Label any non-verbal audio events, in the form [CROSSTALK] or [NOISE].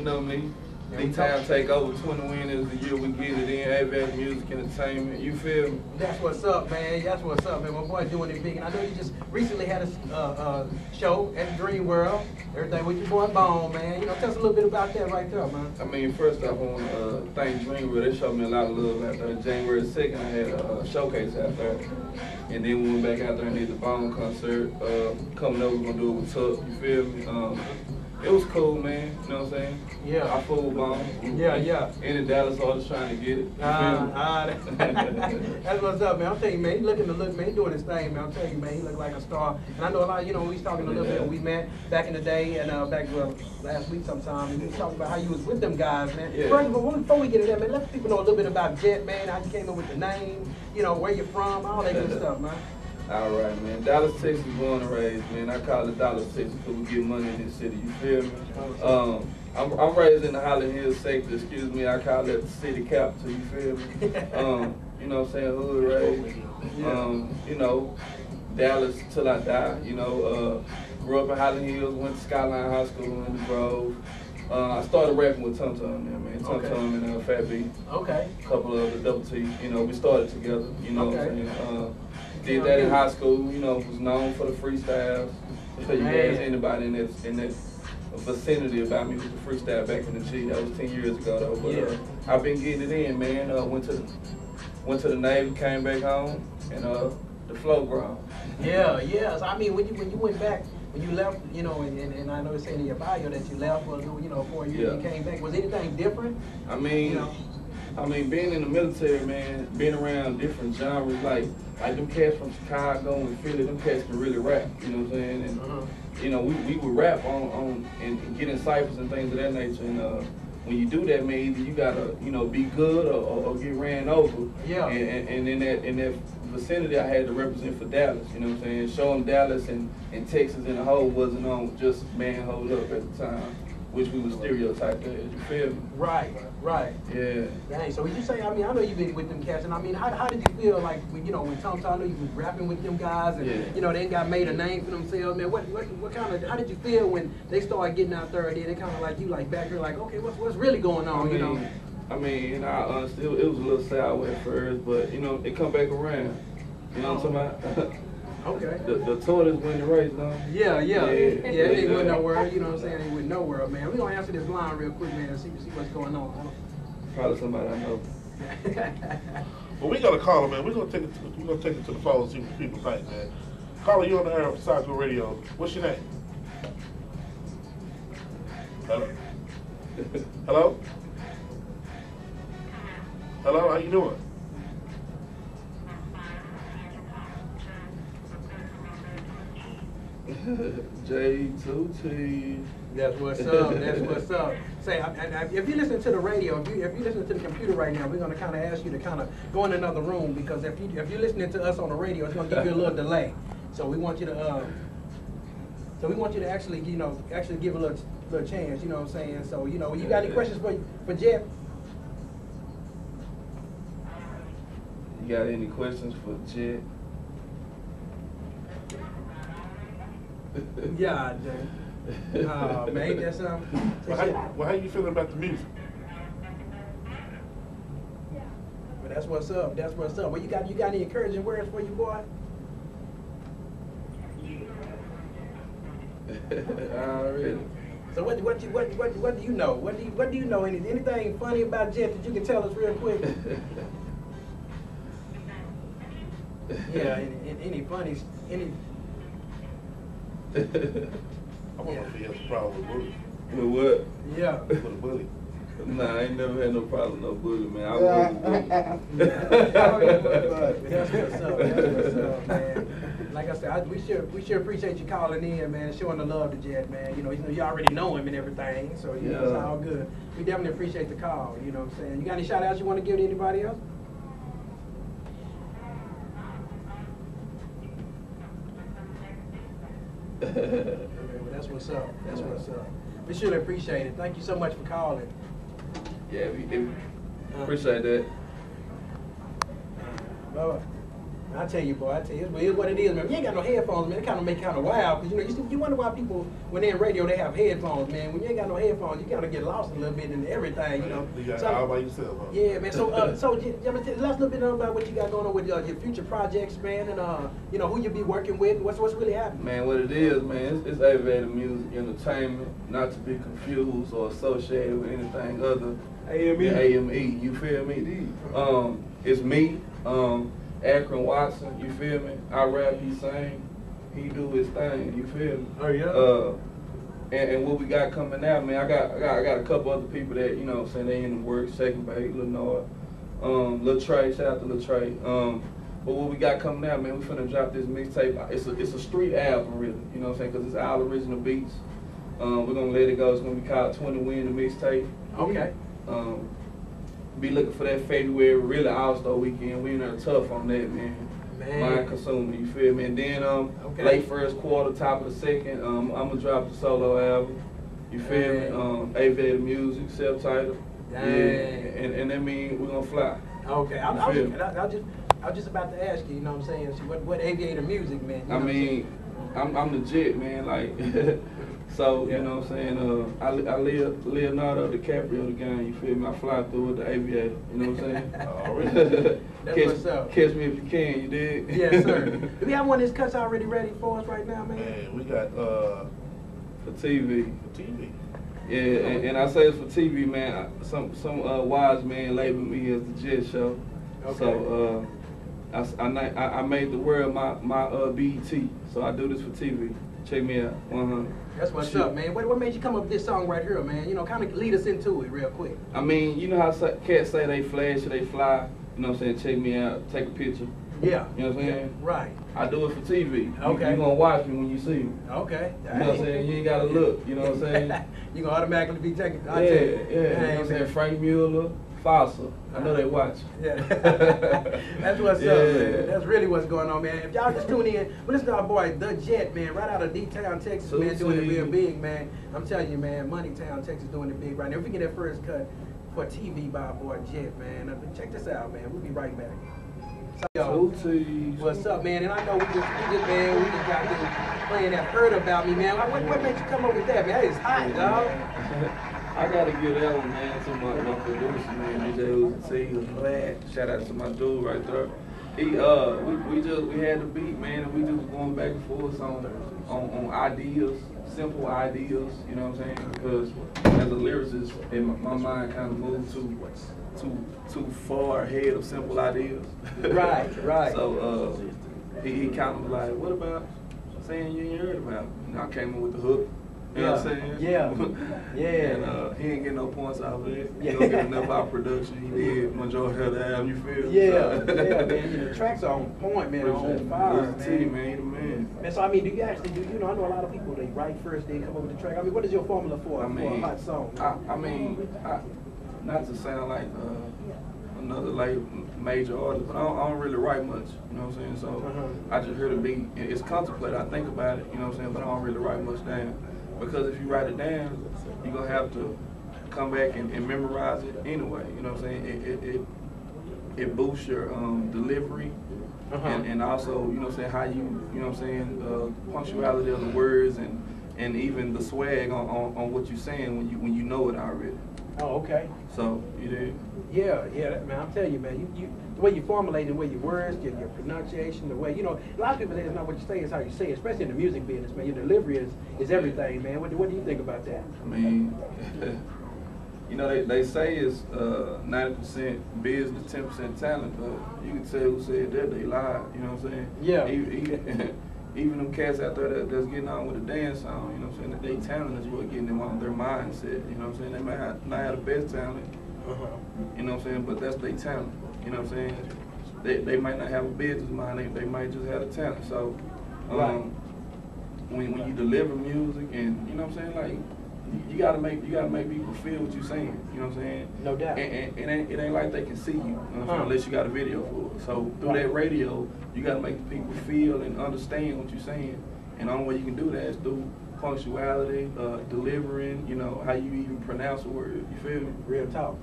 you know me. Big time take over 20 winners the year we get it in. AVAC Music Entertainment. You feel me? That's what's up, man. That's what's up, man. My boy doing it big, and I know you just recently had a uh, uh, show at the Dream World. Everything with your boy Bone, man. You know, tell us a little bit about that right there, man. I mean, first off, I want to uh, thank World. They showed me a lot of love out there. January 2nd, I had a uh, showcase out there. And then we went back out there and did the Bone concert. Uh, coming up, we're going to do it with Tuck. You feel me? Um, it was cool, man. You know what I'm saying? Yeah. I fooled Bone. Yeah, yeah. Any Dallas artist trying to get it. Ah, me? ah, [LAUGHS] that's what's up, man. I'm telling you, man. He looking to look, man. He doing his thing, man. I'm telling you, man. He look like a star. And I know a lot. You know, we was talking a little bit. We met back in the day, and uh, back well, last week sometime, and we talking about how you was with them guys, man. Yeah. First of all, before we get into that, man, let people know a little bit about Jett, man. How you came up with the name, you know, where you're from, all that good [LAUGHS] stuff, man. All right, man. Dallas, Texas, born and raised, man. I call it Dallas, Texas, because we get money in this city. You feel me? Um, I'm, I'm raised in the Highland Hills sector. Excuse me. I call it the city capital. You feel me? [LAUGHS] Um, you know what I'm saying? Hood raised. Um, you know, Dallas till I die. You know, uh, grew up in Highland Hills. Went to Skyline High School in the Grove. Uh, I started rapping with Tum Tum there, man. Tum Okay. Tum and uh, Fat B Okay. couple of the double T. You know, we started together. You know what I'm saying? Uh, did that in high school. You know, was known for the freestyles. So you Man. ask anybody in that in that vicinity about me with the freestyle back in the G. That was ten years ago though. But uh, Yeah. I've been getting it in, man. Uh, went to the, went to the Navy, came back home, and uh, the flow grown. Yeah, yeah. So I mean, when you when you went back, when you left, you know, and, and, and I know it's saying in your bio that you left for you know for you Yeah. and came back. Was anything different? I mean, You know? I mean, being in the military, man, being around different genres, like like them cats from Chicago and Philly, them cats can really rap. You know what I'm saying? And Uh-huh. you know, we, we would rap on on and, get in ciphers and things of that nature. And uh, when you do that, man, either you gotta you know be good or, or, or get ran over. Yeah. And, and, and in that in that vicinity, I had to represent for Dallas. You know what I'm saying? Show Showing Dallas and, and Texas in the whole wasn't on just man hold up at the time, which we would stereotype that. You feel me? Right, right. Yeah. Dang. So would you say? I mean, I know you've been with them cats, and I mean, how, how did you feel like when you know when Tum Tum, I know you was rapping with them guys, and Yeah. you know they got made a name for themselves, man. What what what kind of how did you feel when they started getting out there? and Then they kind of like you like back here, like okay, what's what's really going I on? mean, you know. I mean, in honesty, it, it was a little sour at first, but you know, it come back around. You know what I'm talking about? [LAUGHS] Okay. the, the tortoise win the race, though. Yeah, yeah, yeah. Yeah. They ain't went nowhere. You know what I'm saying? They went nowhere, man. We're gonna answer this line real quick, man. and See see what's going on. Probably somebody I know. [LAUGHS] Well, we got a caller, man. We're gonna take it. To, we're gonna take it to the phone and see what people think, man. Caller, you on the air of Cycle Radio. What's your name? Hello. [LAUGHS] Hello. Hello. How you doing? [LAUGHS] J2T. That's what's up. That's what's up. Say, I, I, if you listen to the radio, if you if you listen to the computer right now, we're gonna kind of ask you to kind of go in another room because if you if you're listening to us on the radio, it's gonna give you a little delay. So we want you to uh, so we want you to actually you know actually give a little little chance. You know what I'm saying? So you know, you got any questions for for Jett? You got any questions for Jett? Yeah. Oh, man, ain't that something? [LAUGHS] Well, how, well, how you feeling about the music? Yeah. But that's what's up. That's what's up. Well, you got you got any encouraging words for you, boy? [LAUGHS] Already. So what what you what what what do you know? What do you what do you know? Any, anything funny about Jett that you can tell us real quick? [LAUGHS] yeah, any, any- any funny any I wonder if he has a problem with bully. With what? yeah. With a bully. Nah, I ain't never had no problem with no bully, man. I was a bully. That's what's up. That's what's up, [LAUGHS] man. Like I said, I, we sure we sure appreciate you calling in, man, showing the love to Jett, man. You know, you know, you already know him and everything, so you know it's all good. We definitely appreciate the call. You know what I'm saying? You got any shout outs you want to give to anybody else? Well, that's what's up. That's what's up. We surely appreciate it. Thank you so much for calling. yeah, we, we uh, appreciate that. Bye bye. I tell you, boy, I tell you, it's, it's what it is, man. You ain't got no headphones, man. It kind of make kind of wild, cause you know, you, see, you wonder why people when they're in radio they have headphones, man. When you ain't got no headphones, you gotta get lost a little bit in everything, you know. You got So- all by yourself, huh? yeah, man. So, uh, so [LAUGHS] j- j- tell us a little bit about what you got going on with uh, your future projects, man, and uh, you know who you be working with, and what's what's really happening. Man, what it is, man, it's, it's aviator music entertainment, not to be confused or associated with anything other AME. than AME. You feel me? Um, it's me, um, Akron Watson. You feel me? I rap, he sing, he do his thing. You feel me? Oh, yeah? Uh, and, and what we got coming out, man, I got, I got I got a couple other people that you know, what I'm saying they in the works. Second Bay, Lenore, um, Lil Trey, shout out to Lil Trey. Um, but what we got coming out, man, we finna drop this mixtape. It's a it's a street album, really. You know what I'm saying? Cause it's all original beats. Um, we're gonna let it go. It's gonna be called 20 Win the mixtape. Okay. Um, be looking for that February, really All Star weekend. We in there tough on that, man. Man. Mind consuming, you feel me? And then um, Okay. late first quarter, top of the second, um, I'm gonna drop the solo album. You feel me? Um, Aviator Music, self-titled. Yeah, and and that mean we're gonna fly. Okay, I, I, feel? I, I just I was just about to ask you, you know what I'm saying? What what aviator music, man? You I know I'm mean, I'm I'm legit, man. Like, [LAUGHS] so Yeah. you know what I'm saying. Uh, I I live Leonardo DiCaprio the game. You feel me? I fly through with the aviator. You know what I'm saying? [LAUGHS] Already. That's [LAUGHS] catch, what's up. catch me if you can. You did? Yes, sir. Do we have one of these cuts already ready for us right now, man? Man, we got uh For TV. For TV. Yeah, and, and I say this for TV, man. Some some uh, wise man labeled me as the Jett Show. Okay. So uh, I, I I- made the world my my uh, BET. So I do this for TV. Check me out. 100. That's what's Shit. up, man. What, what made you come up with this song right here, man? You know, kind of lead us into it real quick. I mean, you know how cats say they flash or they fly. You know what I'm saying? Check me out. Take a picture. Yeah. You know what I'm saying? Right. I do it for TV. You, Okay. you gonna watch me when you see me. Okay. You know what I'm saying? You ain't gotta look. You know what I'm saying? [LAUGHS] you gonna automatically be taking. Yeah, I yeah. You know what I'm saying? Franck Muller, Fossa. I know they watch. [LAUGHS] Yeah. [LAUGHS] That's what's Yeah. up, man. That's really what's going on, man. If y'all just tune in, but this to our boy, The Jett, man, right out of D-Town, Texas, man, doing it real big, man. I'm telling you, man, Moneytown, Texas, doing it big right now. If we get that first cut for TV by our boy Jett, man, uh, check this out, man. We'll be right back. Yo. What's up, man? And I know we just, we just man, we just got through playing that Heard About Me, man. What, what made you come up with that, man? That is hot, dog. I gotta give that one, man, to my, my producer, man, DJ Uzi. He. Shout out to my dude right there. He, uh, we, we just, we had the beat, man, and we just going back and forth on, on, on ideas, simple ideas, you know what I'm saying? Because as a lyricist, in my, my mind kind of moved too, too, too far ahead of simple ideas. Right, right. [LAUGHS] So, uh, he, he kind of was like, what about saying you ain't heard about? it?" And I came in with the hook. You know what I'm saying? Yeah. [LAUGHS] Yeah. and uh, he ain't getting no points out of it. He Yeah. don't get enough [LAUGHS] out of production. He did majority of the album, you feel? Yeah, So- yeah, man. [LAUGHS] The tracks are on point, man. On fire, Uzi T, man. man, he the man. Man, so I mean, do you actually do? You know, I know a lot of people they write first, then come up with the track. I mean, what is your formula for, I for a mean, hot song? I, I mean, I, not to sound like uh, another like major artist, but I don't, I don't really write much. You know what I'm saying? So Uh-huh. I just hear the beat. It's contemplated. I think about it. You know what I'm saying? But I don't really write much down because if you write it down, you're gonna have to come back and, and memorize it anyway. You know what I'm saying? It it, it, it boosts your um, delivery. Uh-huh. And, and also, you know what I'm saying, how you, you know what I'm saying, uh, punctuality of the words and, and even the swag on, on, on what you're saying when you when you know it already. oh, okay. So you did. Yeah, yeah, man. I'm telling you, man. You, you, the way you formulate, the way your words, your, your pronunciation, the way you know. A lot of people say it's not what you say, it's how you say it. Especially in the music business, man. Your delivery is is everything, man. What, do- what do you think about that? I mean, [LAUGHS] you know, they, they say it's uh, 90% business, 10% talent, but you can tell who said that, they lied, you know what I'm saying? Yeah. Even, even, [LAUGHS] even them cats out there that, that's getting on with the dance song, you know what I'm saying? They talent is what getting them on their mindset, you know what I'm saying? They might have, not have the best talent, Uh-huh. you know what I'm saying? But that's their talent, you know what I'm saying? They, they might not have a business mind, they, they might just have a talent. So, um, Right. when, when you deliver music and, you know what I'm saying, like, you, you gotta make, you gotta make people feel what you're saying, you know what I'm saying? No doubt. And, and, it, ain't, it ain't like they can see you, you know what Huh. unless you got a video for it. So, through Right. that radio, you gotta make the people feel and understand what you're saying. And the only way you can do that is through punctuality, uh, delivering, you know, how you even pronounce a word, you feel me? Real talk.